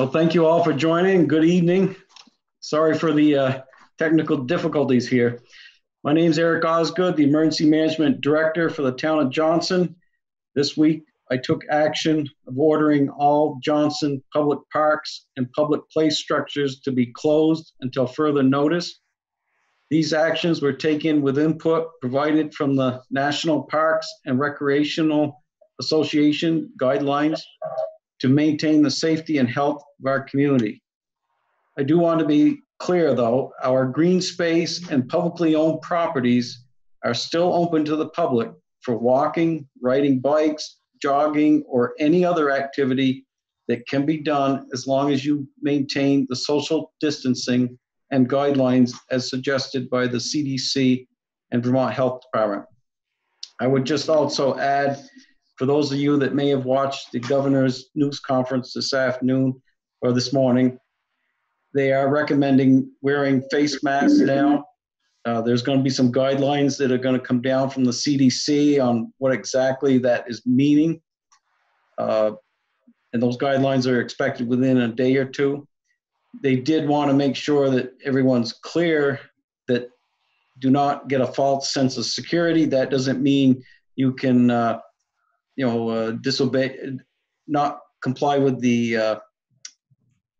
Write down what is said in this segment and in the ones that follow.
Well, thank you all for joining. Good evening. Sorry for the uh, technical difficulties here. My name is Eric Osgood, the Emergency Management Director for the town of Johnson. This week, I took action of ordering all Johnson public parks and public place structures to be closed until further notice. These actions were taken with input provided from the National Parks and Recreational Association guidelines to maintain the safety and health of our community. I do want to be clear though, our green space and publicly owned properties are still open to the public for walking, riding bikes, jogging, or any other activity that can be done as long as you maintain the social distancing and guidelines as suggested by the CDC and Vermont Health Department. I would just also add for those of you that may have watched the governor's news conference this afternoon or this morning, they are recommending wearing face masks now. Uh, there's going to be some guidelines that are going to come down from the CDC on what exactly that is meaning. Uh, and those guidelines are expected within a day or two. They did want to make sure that everyone's clear that do not get a false sense of security. That doesn't mean you can uh, you know, uh, disobey, not comply with the uh,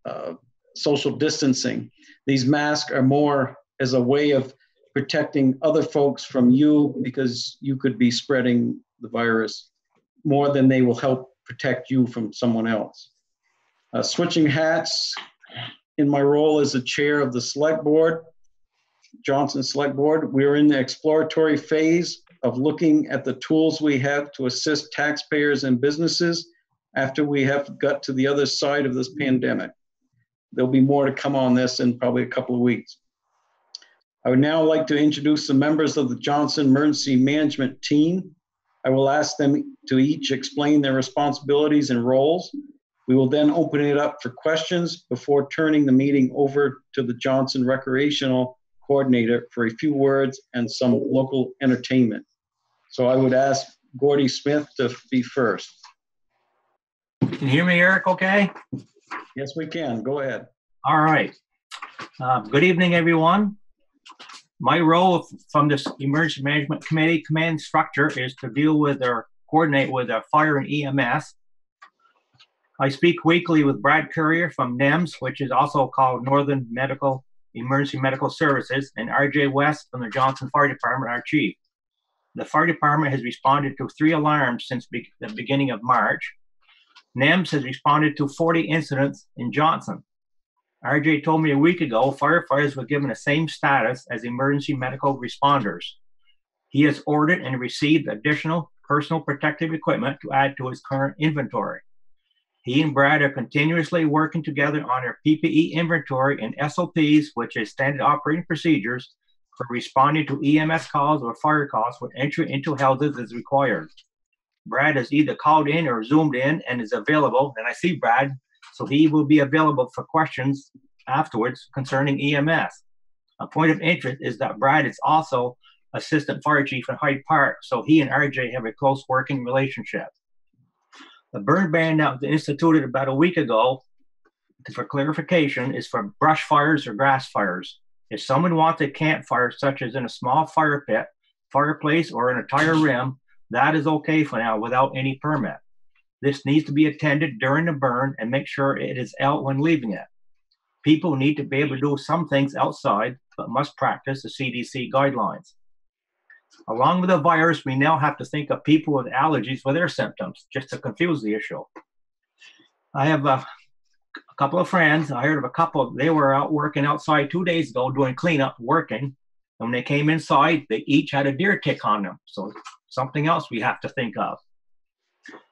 uh, social distancing. These masks are more as a way of protecting other folks from you because you could be spreading the virus more than they will help protect you from someone else. Uh, switching hats in my role as the chair of the select board, Johnson Select Board, we're in the exploratory phase of looking at the tools we have to assist taxpayers and businesses after we have got to the other side of this pandemic. There'll be more to come on this in probably a couple of weeks. I would now like to introduce the members of the Johnson Emergency Management Team. I will ask them to each explain their responsibilities and roles. We will then open it up for questions before turning the meeting over to the Johnson Recreational Coordinator for a few words and some local entertainment. So I would ask Gordy Smith to be first. Can you hear me, Eric, okay? Yes, we can. Go ahead. All right. Uh, good evening, everyone. My role from this Emergency Management Committee command structure is to deal with or coordinate with our fire and EMS. I speak weekly with Brad Courier from NEMS, which is also called Northern Medical Emergency Medical Services, and RJ West from the Johnson Fire Department, our chief. The fire department has responded to three alarms since be- the beginning of March. NEMS has responded to 40 incidents in Johnson. RJ told me a week ago firefighters were given the same status as emergency medical responders. He has ordered and received additional personal protective equipment to add to his current inventory. He and Brad are continuously working together on their PPE inventory and SOPs, which is standard operating procedures, for responding to EMS calls or fire calls when entry into houses is required. Brad is either called in or zoomed in and is available, and I see Brad, so he will be available for questions afterwards concerning EMS. A point of interest is that Brad is also assistant fire chief in Hyde Park, so he and RJ have a close working relationship. The burn ban that was instituted about a week ago, for clarification, is for brush fires or grass fires. If someone wants a campfire, such as in a small fire pit, fireplace, or an entire rim, that is okay for now without any permit. This needs to be attended during the burn and make sure it is out when leaving it. People need to be able to do some things outside, but must practice the CDC guidelines. Along with the virus, we now have to think of people with allergies for their symptoms, just to confuse the issue. I have a a couple of friends. I heard of a couple. They were out working outside two days ago doing cleanup, working. And when they came inside, they each had a deer tick on them. So something else we have to think of.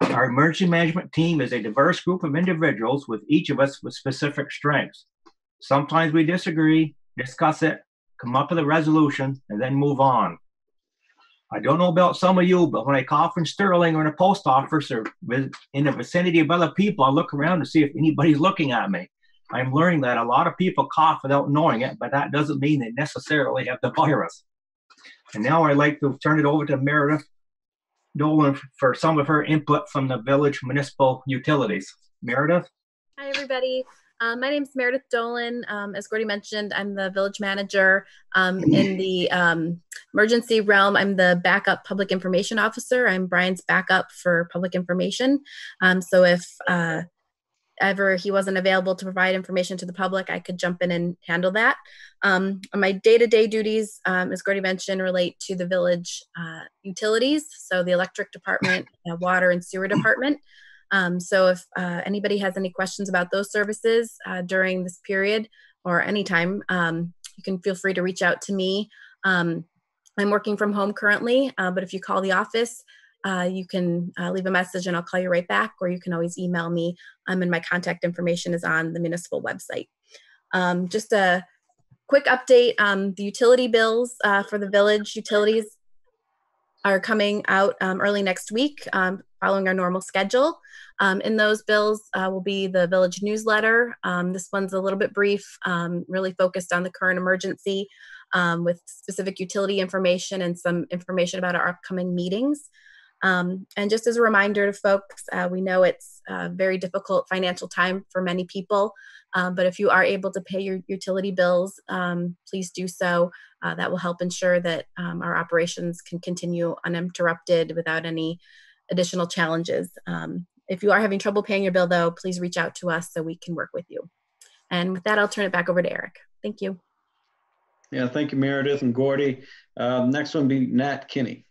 Our emergency management team is a diverse group of individuals with each of us with specific strengths. Sometimes we disagree, discuss it, come up with a resolution, and then move on. I don't know about some of you, but when I cough in Sterling or in a post office or in the vicinity of other people, I look around to see if anybody's looking at me. I'm learning that a lot of people cough without knowing it, but that doesn't mean they necessarily have the virus. And now I'd like to turn it over to Meredith Dolan for some of her input from the village municipal utilities. Meredith? Hi, everybody. Um, my name is Meredith Dolan. Um, as Gordy mentioned, I'm the village manager um, in the um, emergency realm. I'm the backup public information officer. I'm Brian's backup for public information. Um, so if uh, ever he wasn't available to provide information to the public, I could jump in and handle that. Um, my day-to-day duties, as Gordy mentioned, relate to the village uh, utilities, so the electric department, uh, water and sewer department. Um, so if uh, anybody has any questions about those services uh, during this period or anytime, um, you can feel free to reach out to me. Um, I'm working from home currently, uh, but if you call the office, uh, you can uh, leave a message and I'll call you right back, or you can always email me. Um, and my contact information is on the municipal website. Um, just a quick update um, the utility bills uh, for the village utilities are coming out um, early next week um, following our normal schedule. Um, in those bills uh, will be the village newsletter. Um, this one's a little bit brief, um, really focused on the current emergency um, with specific utility information and some information about our upcoming meetings. Um, and just as a reminder to folks, uh, we know it's a very difficult financial time for many people, um, but if you are able to pay your utility bills, please do so. Uh, that will help ensure that our operations can continue uninterrupted without any additional challenges. Um, if you are having trouble paying your bill, though, please reach out to us so we can work with you. And with that, I'll turn it back over to Eric. Thank you. Yeah, thank you, Meredith and Gordy. Um, next one be Nat Kinney.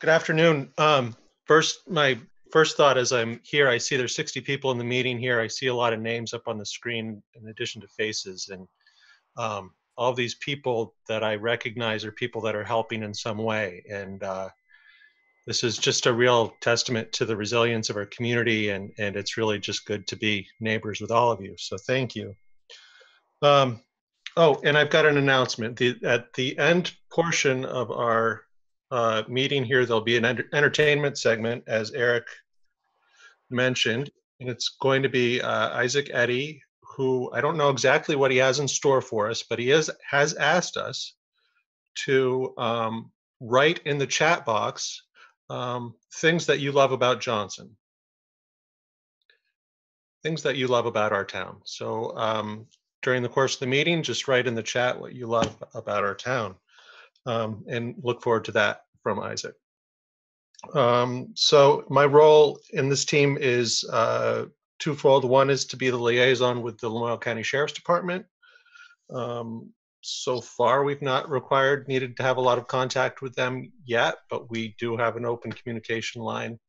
Good afternoon. Um, first, my first thought as I'm here, I see there's 60 people in the meeting here. I see a lot of names up on the screen in addition to faces. And um, all these people that I recognize are people that are helping in some way. And uh, this is just a real testament to the resilience of our community. And, and it's really just good to be neighbors with all of you. So thank you. Um, oh, and I've got an announcement. The, at the end portion of our uh, meeting here, there'll be an enter entertainment segment, as Eric mentioned, and it's going to be uh, Isaac Eddy, who I don't know exactly what he has in store for us, but he is, has asked us to um, write in the chat box um, things that you love about Johnson. Things that you love about our town. So um, during the course of the meeting, just write in the chat what you love about our town um, and look forward to that from Isaac. Um, so my role in this team is uh, twofold. One is to be the liaison with the Lamoille County Sheriff's Department. So far, we've not required, needed to have a lot of contact with them yet, but we do have an open communication line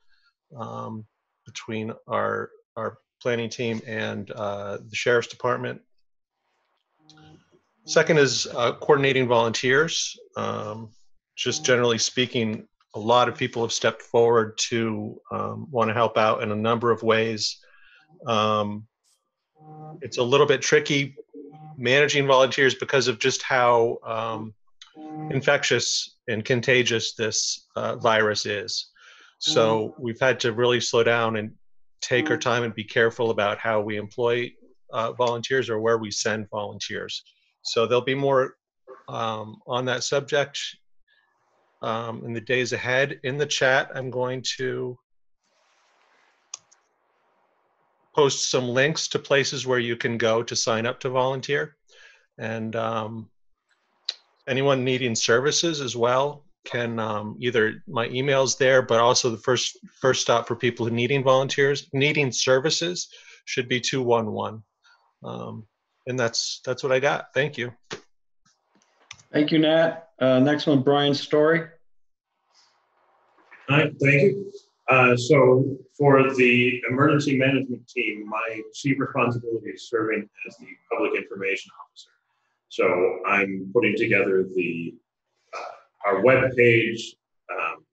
um, between our, our planning team and uh, the Sheriff's Department. Second is uh, coordinating volunteers. Um, just generally speaking, a lot of people have stepped forward to um, want to help out in a number of ways. Um, it's a little bit tricky managing volunteers because of just how um, infectious and contagious this uh, virus is. So we've had to really slow down and take our time and be careful about how we employ uh, volunteers or where we send volunteers. So there'll be more um, on that subject um, in the days ahead. In the chat, I'm going to post some links to places where you can go to sign up to volunteer. And um, anyone needing services as well can um, either my email's there, but also the first first stop for people who needing volunteers, needing services should be 211. Um, and that's that's what I got. Thank you. Thank you, Nat. Uh, next one, Brian Story. Hi, thank you. Uh, so for the emergency management team, my chief responsibility is serving as the public information officer. So I'm putting together the uh, our web page, um,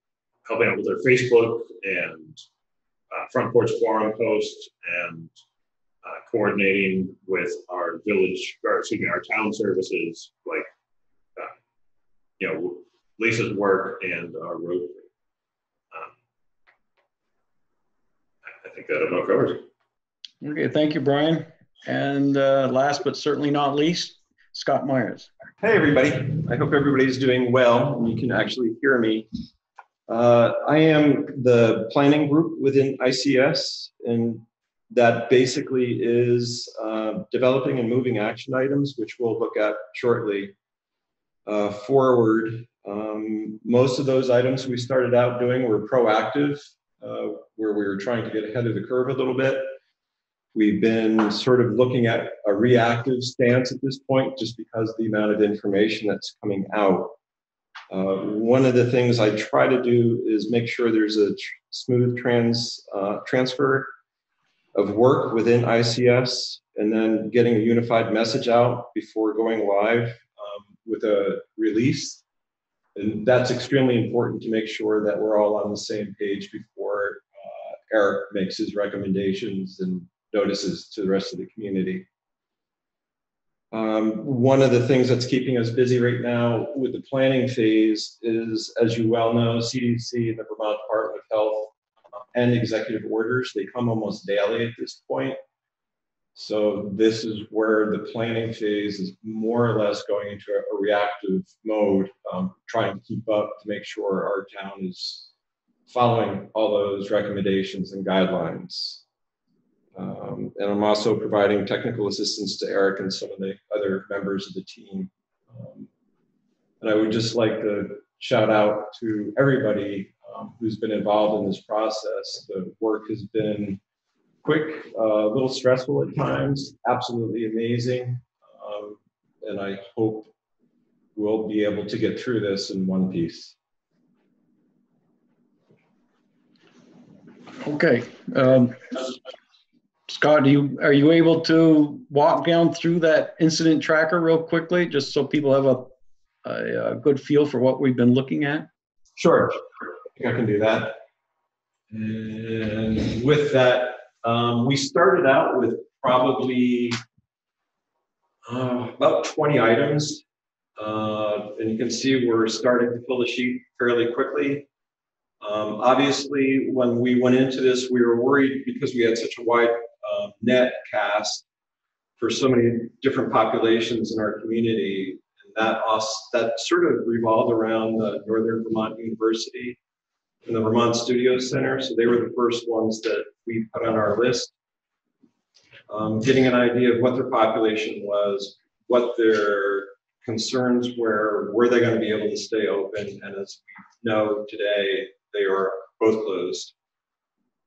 helping out with our Facebook and uh, front porch forum posts, and uh, coordinating with our village, or excuse me, our town services, like, uh, you know, Lisa's work and our road. Um, I think that about covers it. Okay, thank you, Brian. And uh, last but certainly not least, Scott Myers. Hey, everybody. I hope everybody's doing well and you can actually hear me. Uh, I am the planning group within ICS, and that basically is uh, developing and moving action items, which we'll look at shortly, uh, forward. Um, most of those items we started out doing were proactive, uh, where we were trying to get ahead of the curve a little bit. We've been sort of looking at a reactive stance at this point, just because the amount of information that's coming out. Uh, one of the things I try to do is make sure there's a tr- smooth trans uh, transfer of work within ICS, and then getting a unified message out before going live um, with a release. And that's extremely important to make sure that we're all on the same page before Eric makes his recommendations and notices to the rest of the community. Um, one of the things that's keeping us busy right now with the planning phase is, as you well know, CDC and the Vermont Department of Health and executive orders, they come almost daily at this point. So this is where the planning phase is more or less going into a, a reactive mode, um, trying to keep up to make sure our town is following all those recommendations and guidelines. Um, and I'm also providing technical assistance to Eric and some of the other members of the team. Um, and I would just like to shout out to everybody um, who's been involved in this process. The work has been quick, uh, a little stressful at times, absolutely amazing. Um, and I hope we'll be able to get through this in one piece. Okay. Um, Scott, do you, are you able to walk down through that incident tracker real quickly, just so people have a, a, a good feel for what we've been looking at? Sure, I think I can do that. And with that, um, we started out with probably uh, about 20 items. Uh, and you can see we're starting to fill the sheet fairly quickly. Um, obviously, when we went into this, we were worried because we had such a wide uh, net cast for so many different populations in our community. And that, that sort of revolved around the Northern Vermont University and the Vermont Studio Center. So they were the first ones that we put on our list. Um, getting an idea of what their population was, what their concerns were, were they going to be able to stay open? And as we know today, they are both closed.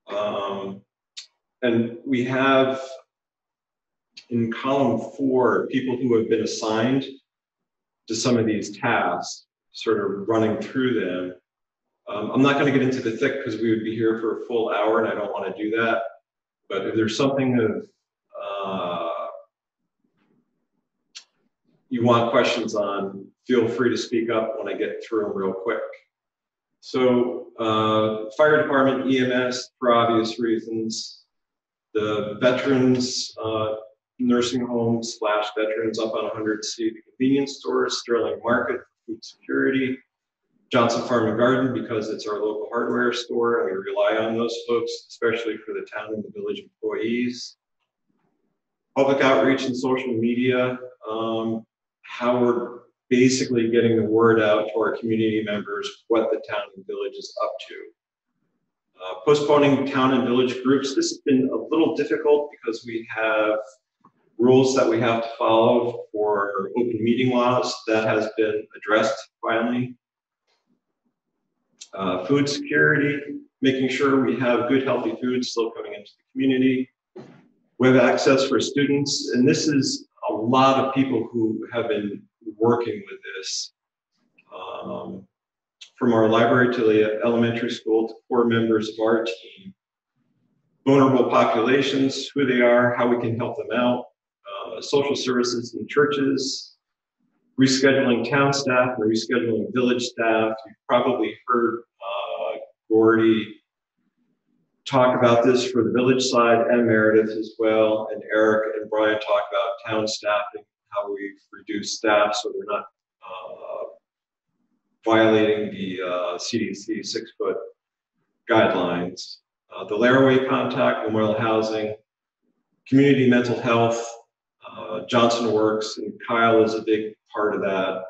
Um, and we have in column four, people who have been assigned to some of these tasks, sort of running through them. Um, I'm not going to get into the thick because we would be here for a full hour and I don't want to do that. But if there's something of uh, you want questions on, feel free to speak up when I get through them real quick. So, uh, fire department, EMS, for obvious reasons, the veterans uh, nursing home slash veterans up on 100 C, the convenience stores, Sterling Market, food security, Johnson Farm and Garden because it's our local hardware store and we rely on those folks, especially for the town and the village employees. Public outreach and social media, um, how we're basically getting the word out to our community members what the town and village is up to. Uh, postponing town and village groups, this has been a little difficult because we have rules that we have to follow for open meeting laws. That has been addressed finally. Uh, food security, making sure we have good, healthy food still coming into the community. Web access for students, and this is a lot of people who have been working with this. Um, from our library to the elementary school to core members of our team. Vulnerable populations, who they are, how we can help them out, uh, social services in churches, rescheduling town staff and rescheduling village staff. You've probably heard uh, Gordy talk about this for the village side and Meredith as well, and Eric and Brian talk about town staffing, how we've reduced staff so they're not uh, violating the uh, CDC six foot guidelines. Uh, the Laraway contact, Memorial Housing, community mental health, uh, Johnson Works, and Kyle is a big part of that.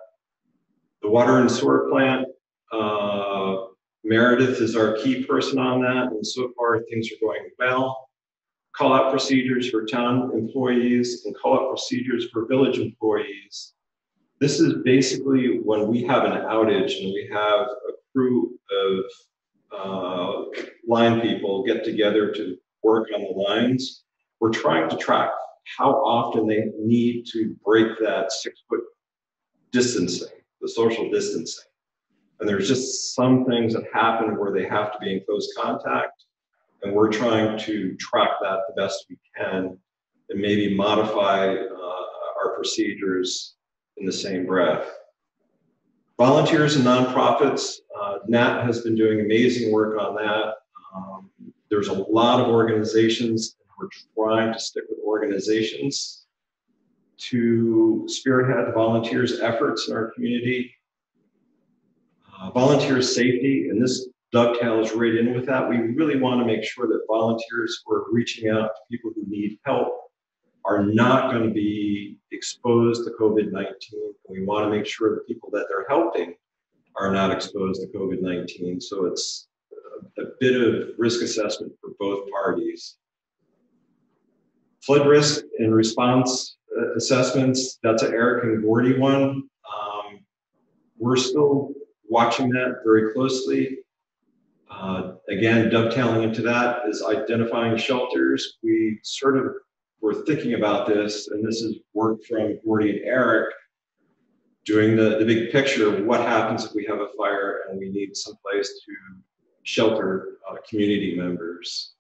The water and sewer plant, uh, Meredith is our key person on that, and so far things are going well. Call out procedures for town employees and call out procedures for village employees. This is basically when we have an outage and we have a crew of uh, line people get together to work on the lines. We're trying to track how often they need to break that six foot distancing, the social distancing. And there's just some things that happen where they have to be in close contact. And we're trying to track that the best we can and maybe modify uh, our procedures in the same breath. Volunteers and nonprofits, uh, Nat has been doing amazing work on that. Um, there's a lot of organizations, and we're trying to stick with organizations to spearhead volunteers' efforts in our community. Uh, volunteer safety, and this dovetails right in with that. We really want to make sure that volunteers who are reaching out to people who need help are not going to be exposed to COVID 19. We want to make sure the people that they're helping are not exposed to COVID 19. So it's a, bit of risk assessment for both parties. Flood risk and response uh, assessments, that's an Eric and Gordy one. Um, we're still watching that very closely. Uh, again, dovetailing into that is identifying shelters. We sort of were thinking about this, and this is work from Gordy and Eric, doing the, the big picture of what happens if we have a fire and we need some place to shelter uh, community members.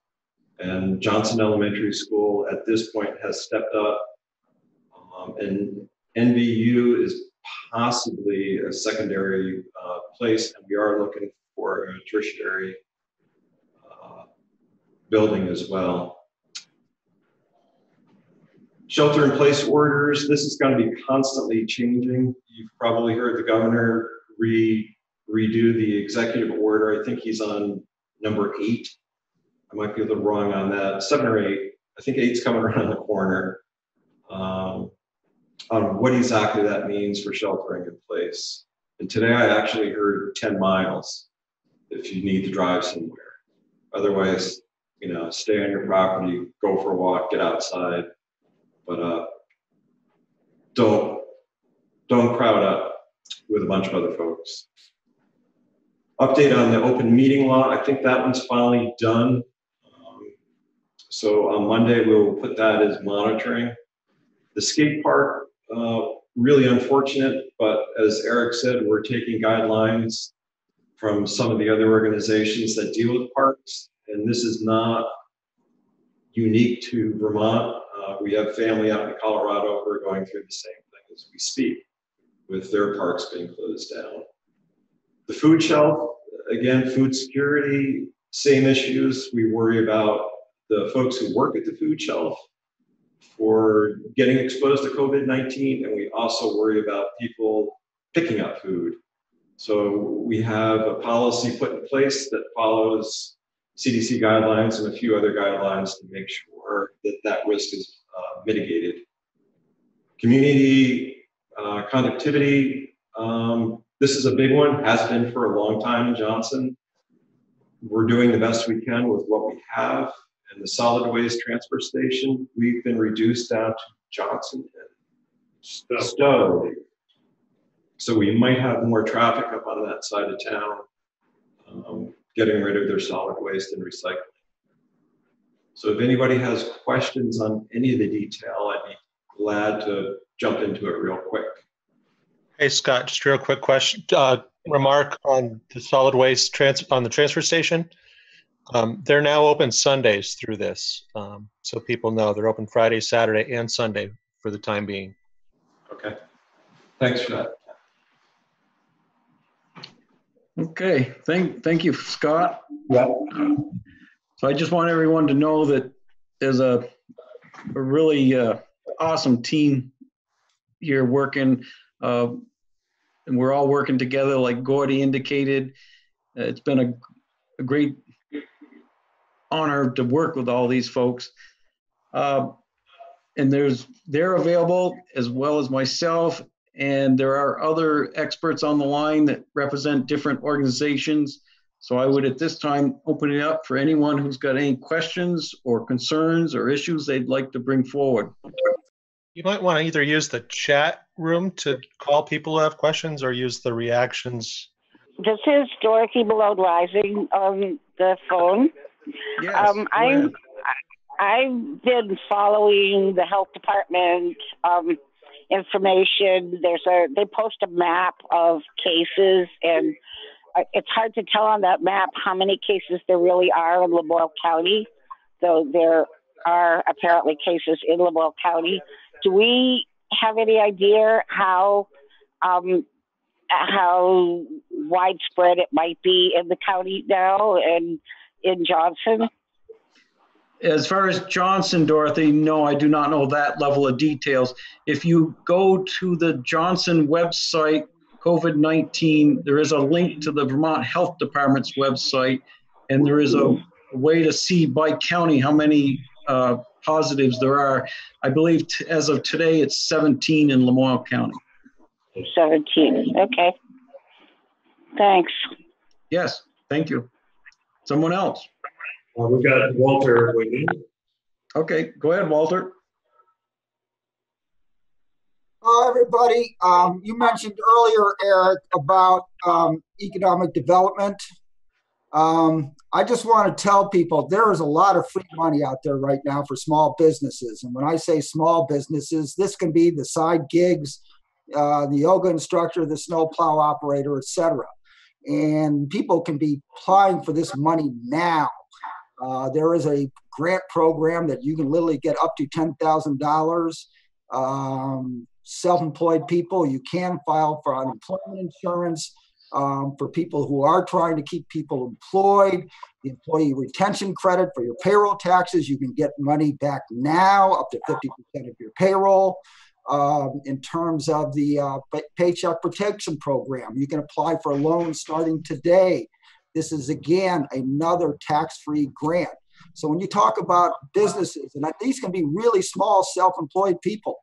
And Johnson Elementary School at this point has stepped up, um, and NVU is possibly a secondary uh, place, and we are looking for a tertiary uh, building as well. Shelter in place orders, this is going to be constantly changing. You've probably heard the governor re, redo the executive order. I think he's on number eight. I might be a little wrong on that. Seven or eight. I think eight's coming around the corner. Um, on what exactly that means for sheltering in place. And today I actually heard 10 miles if you need to drive somewhere. Otherwise, you know, stay on your property, go for a walk, get outside, but uh, don't don't crowd up with a bunch of other folks. Update on the open meeting law. I think that one's finally done. Um, so on Monday we'll put that as monitoring. The skate park, uh, really unfortunate, but as Eric said, we're taking guidelines from some of the other organizations that deal with parks, and this is not unique to Vermont. Uh, we have family out in Colorado who are going through the same thing as we speak, with their parks being closed down. The food shelf, again, food security, same issues. We worry about the folks who work at the food shelf for getting exposed to COVID 19, and we also worry about people picking up food. So we have a policy put in place that follows CDC guidelines and a few other guidelines to make sure that that risk is uh, mitigated. Community uh, conductivity, um, this is a big one, has been for a long time in Johnson. We're doing the best we can with what we have. And the solid waste transfer station, we've been reduced down to Johnson and Stowe. Stowe. So we might have more traffic up on that side of town, um, getting rid of their solid waste and recycling. So if anybody has questions on any of the detail, I'd be glad to jump into it real quick. Hey, Scott, just a real quick question, uh, remark on the solid waste trans, on the transfer station. Um, they're now open Sundays through this. Um, so people know they're open Friday, Saturday, and Sunday for the time being. Okay. Thanks for that. Okay, thank, thank you, Scott. Yeah. So I just want everyone to know that there's a, a really uh, awesome team here working. Uh, and we're all working together like Gordy indicated. Uh, It's been a, a great honor to work with all these folks. Uh, And there's, they're available as well as myself and there are other experts on the line that represent different organizations. So I would at this time open it up for anyone who's got any questions or concerns or issues they'd like to bring forward. You might want to either use the chat room to call people who have questions or use the reactions. This is Dorothy Malone Rising on the phone. Yes, Um, I'm, I've been following the health department um, information. There's a they post a map of cases, and it's hard to tell on that map how many cases there really are in Lamoille County. Though there are apparently cases in Lamoille County. Do we have any idea how um, how widespread it might be in the county now and in Johnson? As far as Johnson, Dorothy, no, I do not know that level of details. If you go to the Johnson website, COVID 19, there is a link to the Vermont Health Department's website, and there is a way to see by county how many uh, positives there are. I believe t- as of today, it's 17 in Lamoille County. 17. Okay. Thanks. Yes, thank you. Someone else? Uh, we've got Walter waiting. Okay, go ahead, Walter. Hello, everybody. Um, you mentioned earlier, Eric, about um, economic development. Um, I just want to tell people there is a lot of free money out there right now for small businesses. And when I say small businesses, this can be the side gigs, uh, the yoga instructor, the snowplow operator, etc. And people can be applying for this money now. Uh, there is a grant program that you can literally get up to ten thousand dollars. Um, self-employed people, you can file for unemployment insurance. Um, for people who are trying to keep people employed, the employee retention credit for your payroll taxes, you can get money back now, up to 50% of your payroll. Um, in terms of the uh, Paycheck Protection Program, you can apply for a loan starting today. This is again another tax-free grant. So when you talk about businesses, and these can be really small self-employed people,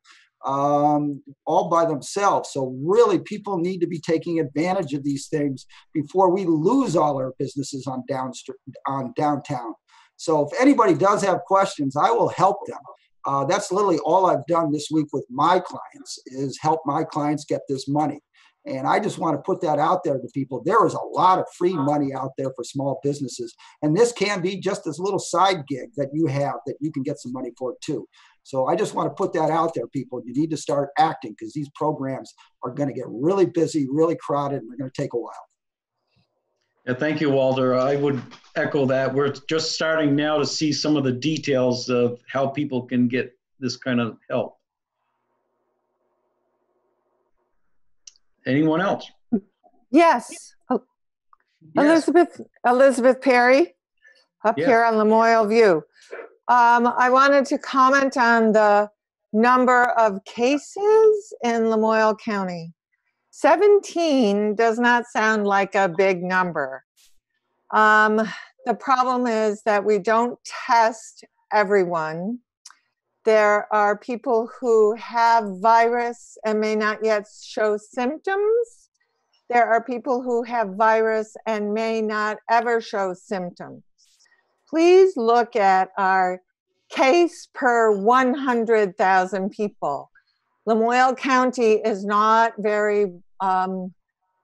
um, all by themselves. So really, people need to be taking advantage of these things before we lose all our businesses on downstream on downtown. So if anybody does have questions, I will help them. Uh, that's literally all I've done this week with my clients is help my clients get this money. And I just want to put that out there to people. There is a lot of free money out there for small businesses. And this can be just this little side gig that you have that you can get some money for too. So I just want to put that out there, people. You need to start acting because these programs are going to get really busy, really crowded, and they're going to take a while. Yeah, thank you, Walter. I would echo that. We're just starting now to see some of the details of how people can get this kind of help. Anyone else? Yes. Yes, Elizabeth, Elizabeth Perry, up Yes. here on Lamoille View. Um, I wanted to comment on the number of cases in Lamoille County. 17 does not sound like a big number. Um, the problem is that we don't test everyone. There are people who have virus and may not yet show symptoms. There are people who have virus and may not ever show symptoms. Please look at our case per 100,000 people. Lamoille County is not very um,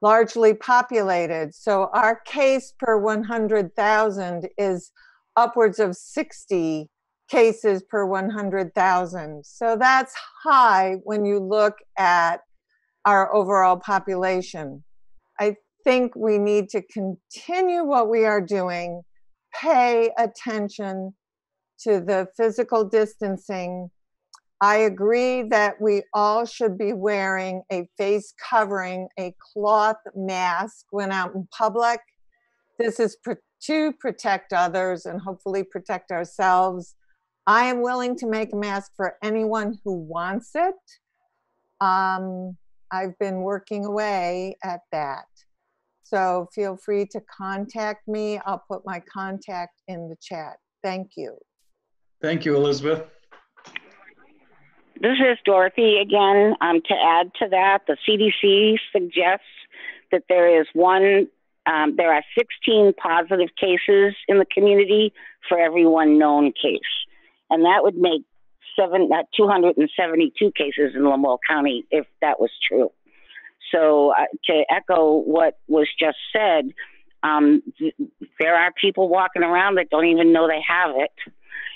largely populated, so our case per 100,000 is upwards of 60 cases per 100,000. So that's high when you look at our overall population. I think we need to continue what we are doing, pay attention to the physical distancing. I agree that we all should be wearing a face covering, a cloth mask when out in public. This is to protect others and hopefully protect ourselves. I am willing to make a mask for anyone who wants it. Um, I've been working away at that. So feel free to contact me. I'll put my contact in the chat. Thank you. thank you, Elizabeth. This is Dorothy again. Um, to add to that, the CDC suggests that there is one um, there are 16 positive cases in the community for every one known case. And that would make seven, uh, 272 cases in Lamoille County if that was true. So uh, to echo what was just said, um, th- there are people walking around that don't even know they have it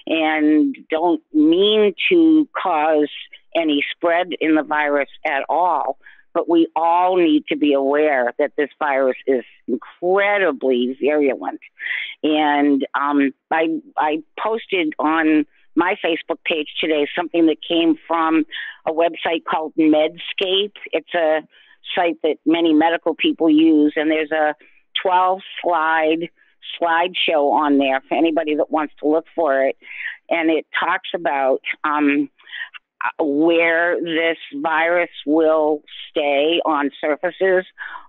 and don't mean to cause any spread in the virus at all. But we all need to be aware that this virus is incredibly virulent. And um, I, I posted on my Facebook page today something that came from a website called Medscape. It's a site that many medical people use, and there's a 12 slide slideshow on there for anybody that wants to look for it. And it talks about um, where this virus will stay on surfaces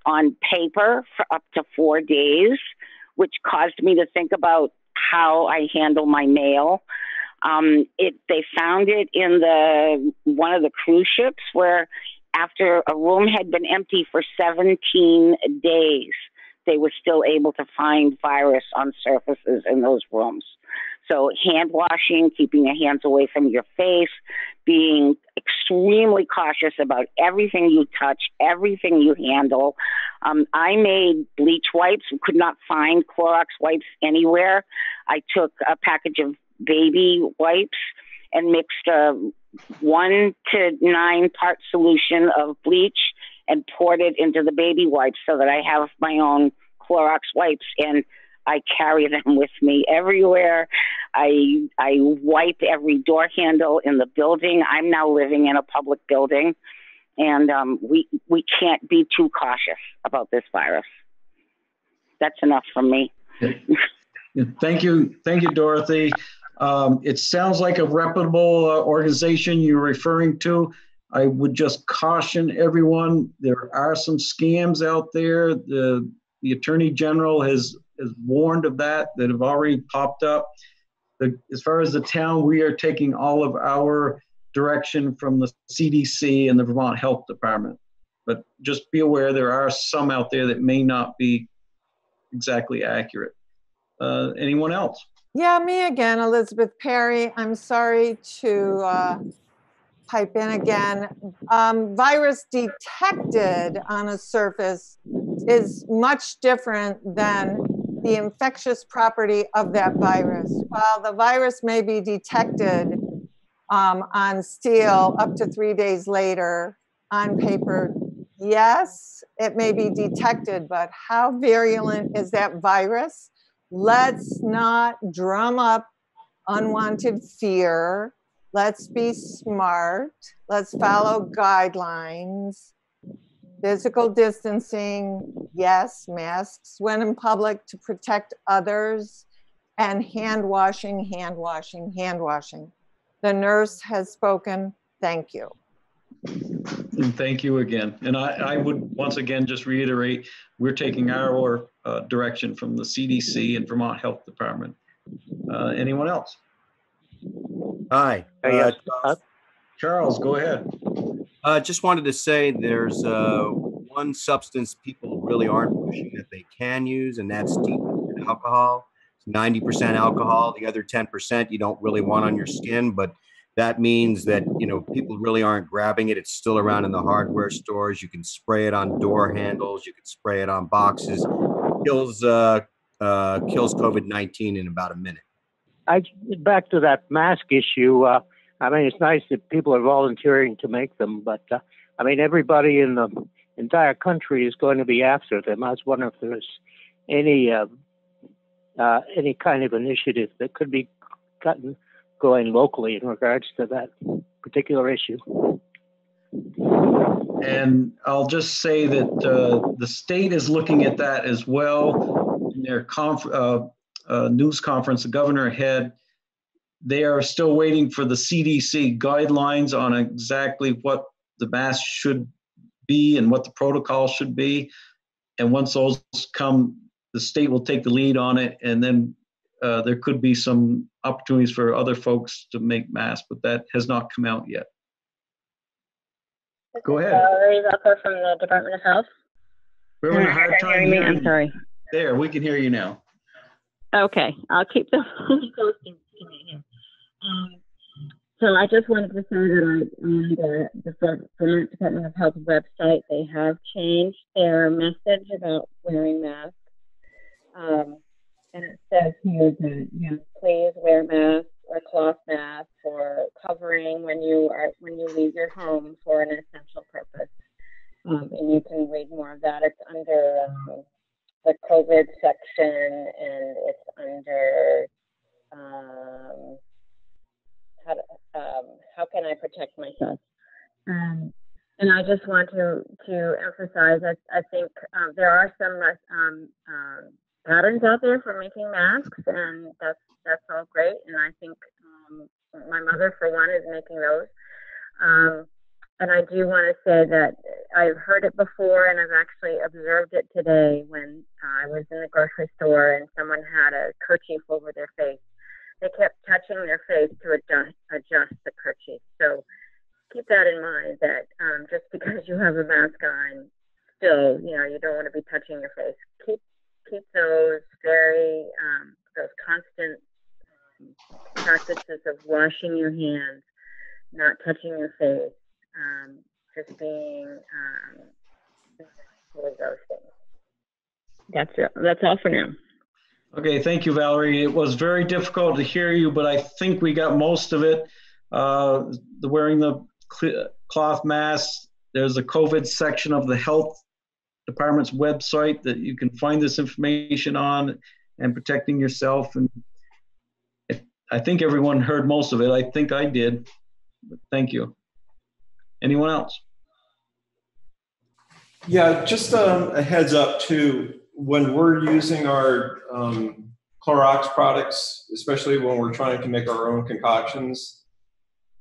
on paper for up to four days, which caused me to think about how I handle my mail. Um, it they found it in the one of the cruise ships where after a room had been empty for 17 days, they were still able to find virus on surfaces in those rooms. So, hand washing, keeping your hands away from your face, being extremely cautious about everything you touch, everything you handle. Um, I made bleach wipes, could not find Clorox wipes anywhere. I took a package of baby wipes and mixed a one to nine part solution of bleach and poured it into the baby wipes so that I have my own Clorox wipes and I carry them with me everywhere. I I wipe every door handle in the building. I'm now living in a public building, and um, we we can't be too cautious about this virus. That's enough from me. Thank you, thank you, Dorothy. Um, it sounds like a reputable uh, organization you're referring to. I would just caution everyone: there are some scams out there. The the attorney general has has warned of that that have already popped up. The, as far as the town, we are taking all of our direction from the CDC and the Vermont Health Department. But just be aware there are some out there that may not be exactly accurate. Uh, anyone else? Yeah, me again, Elizabeth Perry. I'm sorry to uh, pipe in again. Um, virus detected on a surface is much different than the infectious property of that virus. While the virus may be detected um, on steel up to three days later on paper, yes, it may be detected, but how virulent is that virus? Let's not drum up unwanted fear. Let's be smart. Let's follow guidelines Physical distancing, yes, masks when in public to protect others, and hand washing, hand washing, hand washing. The nurse has spoken. Thank you. Thank you again. And I, I would once again just reiterate, we're taking our uh, direction from the CDC and Vermont Health Department. Uh, anyone else? Hi. Uh, Charles, go ahead. Uh, just wanted to say there's uh, one substance people really aren't pushing that they can use, and that's alcohol. It's 90% alcohol. The other 10% you don't really want on your skin, but that means that you know people really aren't grabbing it. It's still around in the hardware stores. You can spray it on door handles. You can spray it on boxes. Kills uh, uh, kills COVID 19 in about a minute. I back to that mask issue. Uh, I mean, it's nice that people are volunteering to make them, but uh, I mean, everybody in the entire country is going to be after them. I was wondering if there's any uh, uh, any kind of initiative that could be gotten going locally in regards to that particular issue. And I'll just say that uh, the state is looking at that as well. In their conf- uh, uh, news conference, the governor had they are still waiting for the CDC guidelines on exactly what the mask should be and what the protocol should be. And once those come, the state will take the lead on it, and then uh, there could be some opportunities for other folks to make masks, but that has not come out yet. Go ahead. Valerie Zucker from the Department of Health. We're having a hard time hear me? I'm sorry. There, we can hear you now. Okay, I'll keep the phone close to me. Um, so I just wanted to say that on the, the Vermont Department of Health website, they have changed their message about wearing masks. Um, and it says here that, you know, please wear masks or cloth masks or covering when you are, when you leave your home for an essential purpose. Um, and you can read more of that. It's under, um, the COVID section and it's under, um, how, to, um, how can I protect myself? Um, and I just want to, to emphasize, I, I think um, there are some um, patterns out there for making masks, and that's that's all great. And I think um, my mother, for one, is making those. Um, and I do want to say that I've heard it before, and I've actually observed it today when I was in the grocery store and someone had a kerchief over their face. They kept touching their face to adjust adjust the kerchief. So keep that in mind. That um, just because you have a mask on, still, you know, you don't want to be touching your face. Keep keep those very um, those constant um, practices of washing your hands, not touching your face, um, just being um, with those things. That's it. That's all for now. Okay, thank you, Valerie. It was very difficult to hear you, but I think we got most of it. Uh, the wearing the cloth masks. There's a COVID section of the health department's website that you can find this information on and protecting yourself. And I think everyone heard most of it. I think I did. Thank you. Anyone else? Yeah, just um, a heads up too, when we're using our um, Clorox products, especially when we're trying to make our own concoctions,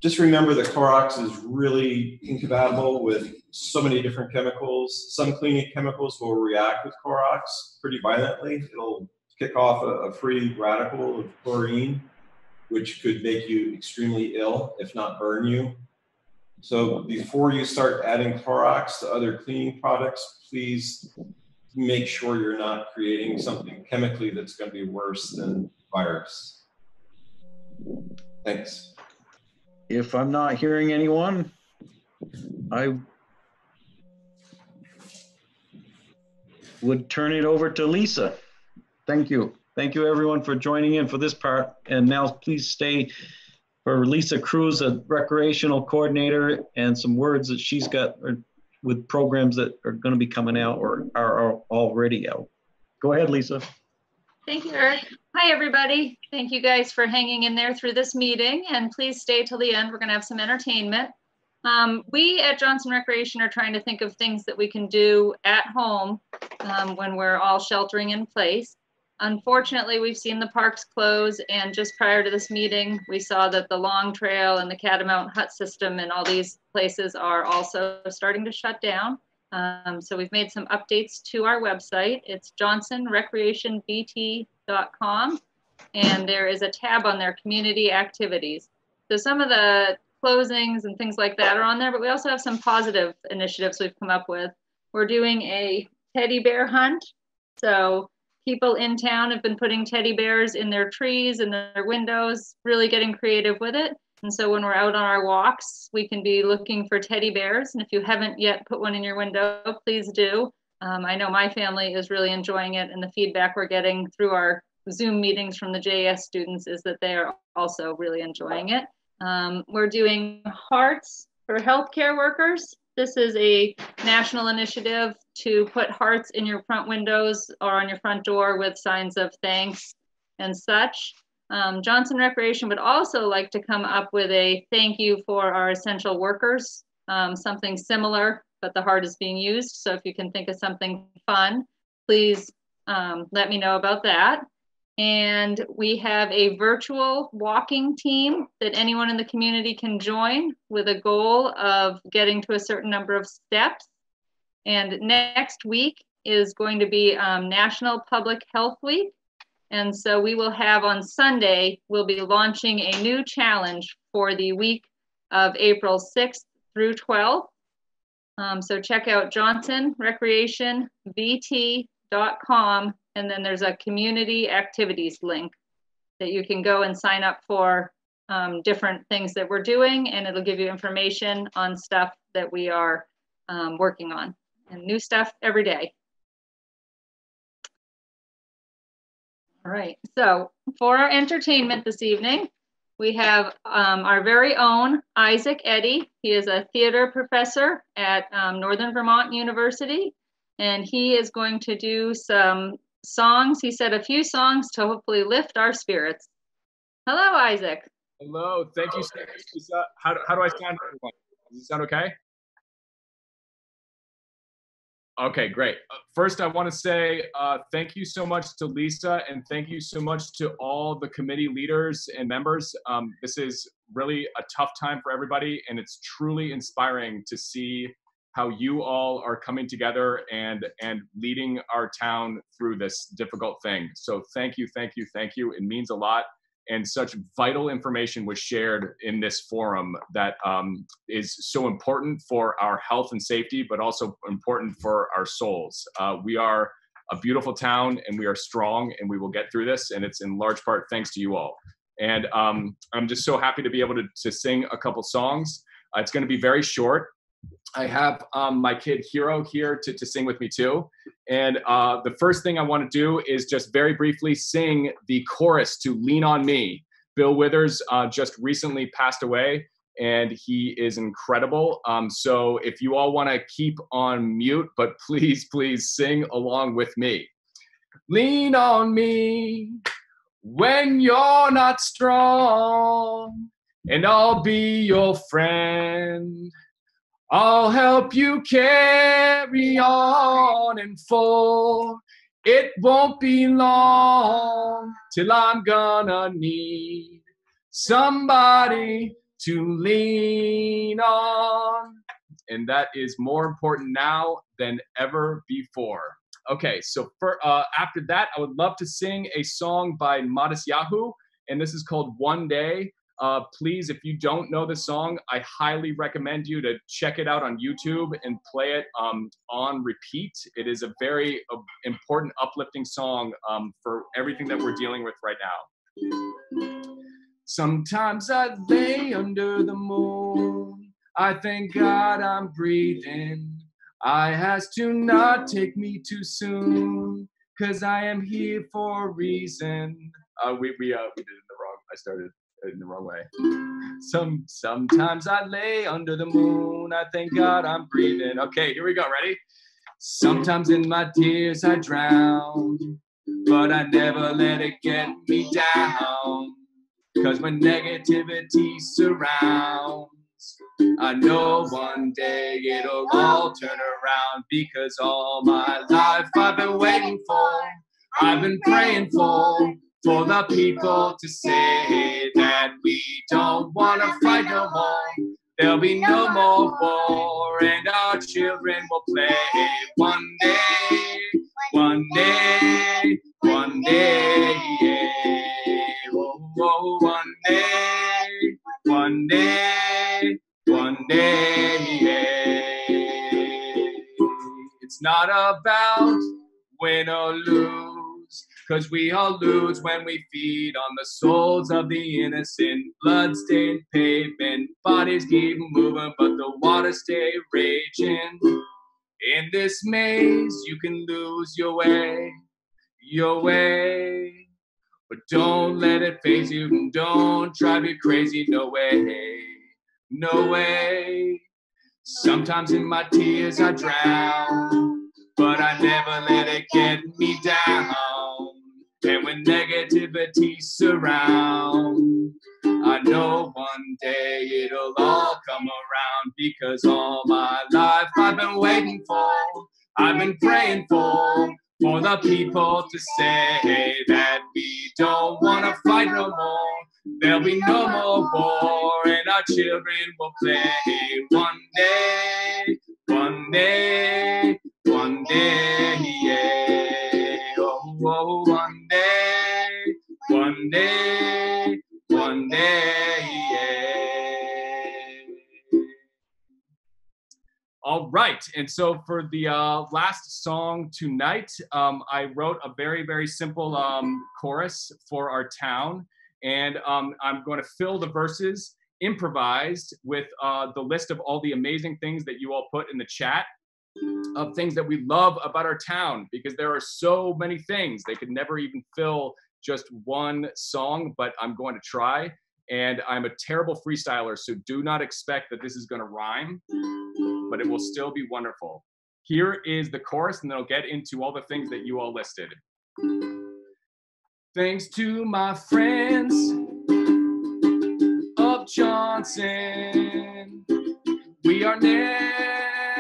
just remember that Clorox is really incompatible with so many different chemicals. Some cleaning chemicals will react with Clorox pretty violently. It'll kick off a, a free radical of chlorine, which could make you extremely ill, if not burn you. So before you start adding Clorox to other cleaning products, please make sure you're not creating something chemically that's going to be worse than virus. Thanks. If I'm not hearing anyone, I would turn it over to Lisa. Thank you. Thank you, everyone, for joining in for this part. And now please stay for Lisa Cruz, a recreational coordinator, and some words that she's got with programs that are going to be coming out or are already out. Go ahead, Lisa. Thank you, Eric. Hi, everybody. Thank you guys for hanging in there through this meeting, and please stay till the end. We're going to have some entertainment. Um, we at Johnson Recreation are trying to think of things that we can do at home um, when we're all sheltering in place. Unfortunately, we've seen the parks close, and just prior to this meeting, we saw that the Long Trail and the Catamount Hut system and all these places are also starting to shut down. Um, so we've made some updates to our website. It's johnsonrecreationvt.com, and there is a tab on their community activities. So some of the closings and things like that are on there, but we also have some positive initiatives we've come up with. We're doing a teddy bear hunt. So people in town have been putting teddy bears in their trees and their windows, really getting creative with it. And so when we're out on our walks, we can be looking for teddy bears. And if you haven't yet put one in your window, please do. Um, I know my family is really enjoying it, and the feedback we're getting through our Zoom meetings from the JS students is that they are also really enjoying it. Um, we're doing hearts for healthcare workers. This is a national initiative to put hearts in your front windows or on your front door with signs of thanks and such. Um, Johnson Recreation would also like to come up with a thank you for our essential workers, um, something similar, but the heart is being used. So if you can think of something fun, please um, let me know about that. And we have a virtual walking team that anyone in the community can join with a goal of getting to a certain number of steps. And next week is going to be um, National Public Health Week. And so we will have on Sunday, we'll be launching a new challenge for the week of April 6th through 12th. Um, so check out johnsonrecreationvt.com and then there's a community activities link that you can go and sign up for um, different things that we're doing and it'll give you information on stuff that we are um, working on and new stuff every day. All right, so for our entertainment this evening, we have um, our very own Isaac Eddy. He is a theater professor at um, Northern Vermont University, and he is going to do some songs. He said a few songs to hopefully lift our spirits. Hello, Isaac. Hello, thank you so much. How, how do I sound. Does it sound okay? Okay, great. Uh, First, I want to say uh, thank you so much to Lisa and thank you so much to all the committee leaders and members. Um, this is really a tough time for everybody, and it's truly inspiring to see how you all are coming together and and leading our town through this difficult thing. So thank you, thank you, thank you. It means a lot and such vital information was shared in this forum that um, is so important for our health and safety, but also important for our souls. Uh, we are a beautiful town and we are strong and we will get through this. And it's in large part thanks to you all. And um, I'm just so happy to be able to, to sing a couple songs. Uh, it's going to be very short. I have um, my kid Hero here to, to sing with me too. And uh, the first thing I want to do is just very briefly sing the chorus to Lean on Me. Bill Withers uh, just recently passed away and he is incredible. Um, so if you all want to keep on mute, but please, please sing along with me. Lean on me when you're not strong, and I'll be your friend. I'll help you carry on and full. It won't be long till I'm gonna need somebody to lean on. And that is more important now than ever before. Okay, so for uh, after that, I would love to sing a song by Matisyahu, and this is called One Day. Uh, please, if you don't know the song, I highly recommend you to check it out on YouTube and play it um, on repeat. It is a very uh, important, uplifting song um, for everything that we're dealing with right now. Sometimes I lay under the moon. I thank God I'm breathing. I has to not take me too soon, cause I am here for a reason. Uh, we we uh we did it the wrong. I started in the wrong way. Some sometimes I lay under the moon. I thank God I'm breathing. Okay, here we go. Ready? Sometimes in my tears I drown, but I never let it get me down. Cause when negativity surrounds, I know one day it'll all turn around because all my life I've been waiting for, I've been praying for, for the people to say that we don't want to fight no more. There'll be no more war, and our children will play one day, one day, one day, yeah. Oh, oh, one day, one day, one day, yeah. It's not about win or lose, cause we all lose when we feed on the souls of the innocent. Blood-stained pavement, bodies keep moving, but the water stay raging. In this maze, you can lose your way, your way. But don't let it phase you, and don't drive you crazy. No way, no way. Sometimes in my tears I drown, but I never let it get me down. And when negativity surrounds, I know one day it'll all come around because all my life I've been waiting for, I've been praying for, for the people to say that we don't want to fight no more. There'll be no more war, and our children will play one day, one day, one day, yeah. And so for the uh, last song tonight, um, I wrote a very, very simple um, chorus for our town, and um, I'm going to fill the verses improvised with uh, the list of all the amazing things that you all put in the chat of things that we love about our town because there are so many things. They could never even fill just one song, but I'm going to try. And I'm a terrible freestyler, so do not expect that this is going to rhyme, but it will still be wonderful. Here is the chorus, and then I'll get into all the things that you all listed. Thanks to my friends of Johnson, we are never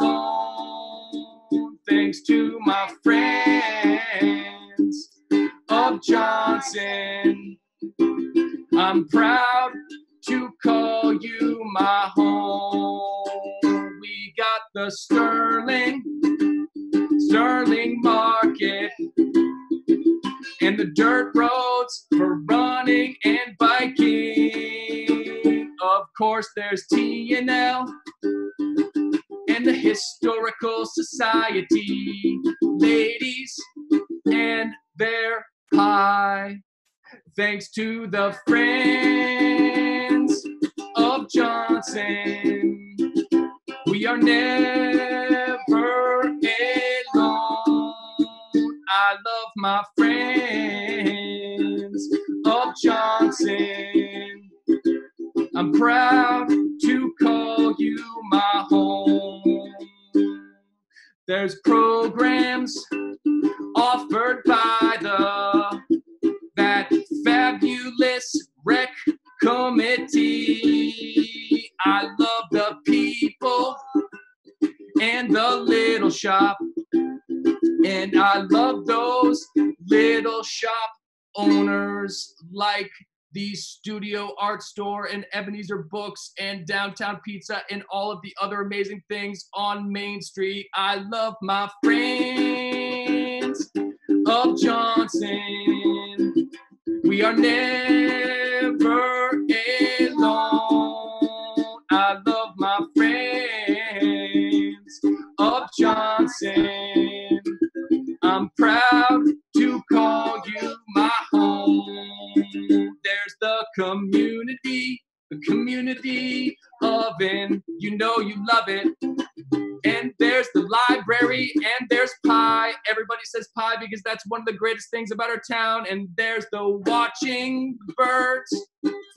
alone. Thanks to my friends of Johnson, I'm proud to call you my home. We got the Sterling, Sterling Market, and the dirt roads for running and biking. Of course, there's T and L and the Historical Society, ladies and their Thanks to the friends of Johnson, we are never alone. I love my friends of Johnson. I'm proud to call you my home. There's programs offered by the fabulous rec committee. I love the people and the little shop. And I love those little shop owners like the Studio Art Store and Ebenezer Books and Downtown Pizza and all of the other amazing things on Main Street. I love my friends of Johnson. We are never alone. I love my friends of Johnson. I'm proud to call you my home. There's the community, the community of, oven. You know you love it. And there's the library, and there's pie. Everybody says pie because that's one of the greatest things about our town. And there's the watching birds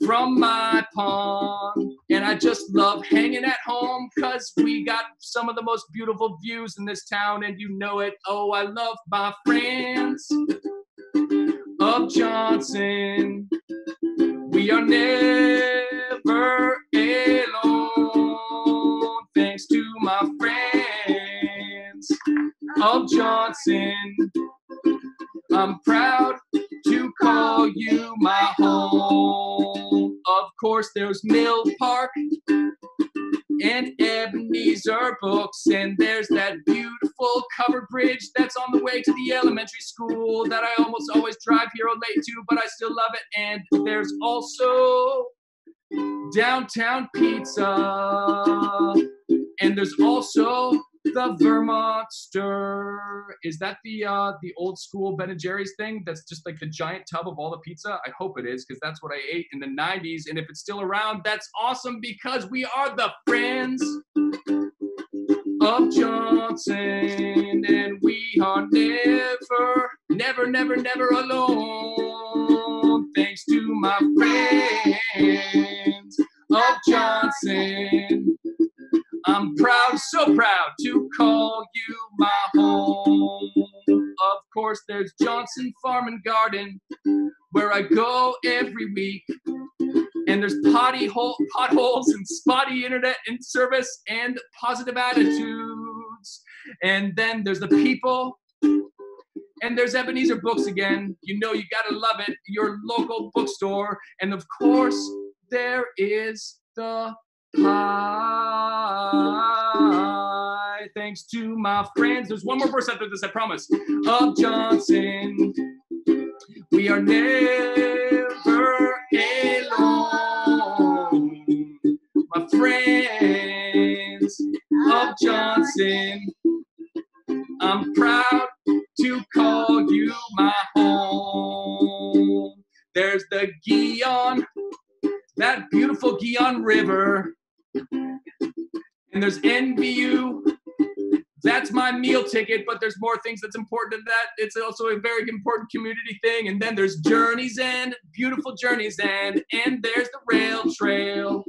from my pond. And I just love hanging at home because we got some of the most beautiful views in this town, and you know it. Oh, I love my friends of Johnson. We are never alone. Of Johnson. I'm proud to call you my home. Of course, there's Mill Park and Ebenezer Books, and there's that beautiful covered bridge that's on the way to the elementary school that I almost always drive here late to, but I still love it. And there's also downtown pizza, and there's also the Vermonster. Is that the uh, the old school Ben and Jerry's thing? That's just like the giant tub of all the pizza. I hope it is because that's what I ate in the '90s. And if it's still around, that's awesome because we are the friends of Johnson, and we are never, never, never, never alone. Thanks to my friends of Johnson. I'm proud, so proud to call you my home. Of course, there's Johnson Farm and Garden, where I go every week. And there's potty hole, potholes and spotty internet and service and positive attitudes. And then there's the people. And there's Ebenezer Books again. You know you gotta love it. Your local bookstore. And of course, there is the Hi, thanks to my friends. There's one more verse after this, I promise. Of Johnson, we are never alone. My friends of Johnson. I'm proud to call you my home. There's the Gihon, that beautiful Gihon River. And there's NVU, that's my meal ticket, but there's more things that's important than that. It's also a very important community thing. And then there's Journey's End, beautiful Journey's End, and there's the rail trail.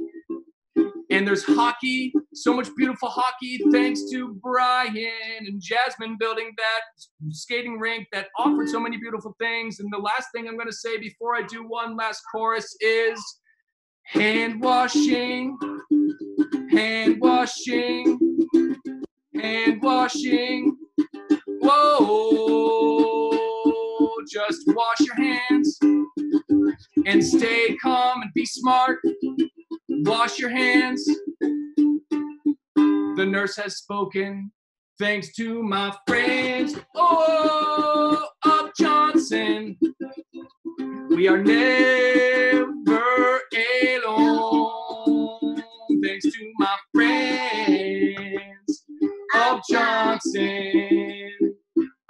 And there's hockey, so much beautiful hockey, thanks to Brian and Jasmine building that skating rink that offered so many beautiful things. And the last thing I'm going to say before I do one last chorus is hand washing, hand washing, hand washing. Whoa, just wash your hands and stay calm and be smart. Wash your hands. The nurse has spoken. Thanks to my friends, oh, of Johnson. We are never alone. Thanks to my friends of Johnson.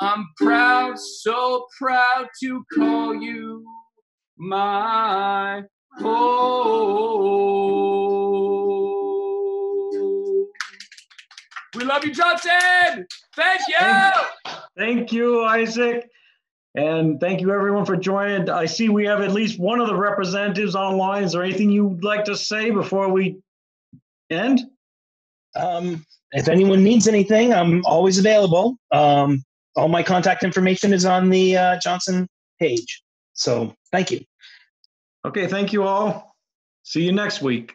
I'm proud, so proud to call you my home. We love you, Johnson. Thank you. Thank you, Isaac. And thank you everyone for joining. I see we have at least one of the representatives online. Is there anything you'd like to say before we end? Um, if anyone needs anything, I'm always available. Um, all my contact information is on the uh, Johnson page. So thank you. Okay, thank you all. See you next week.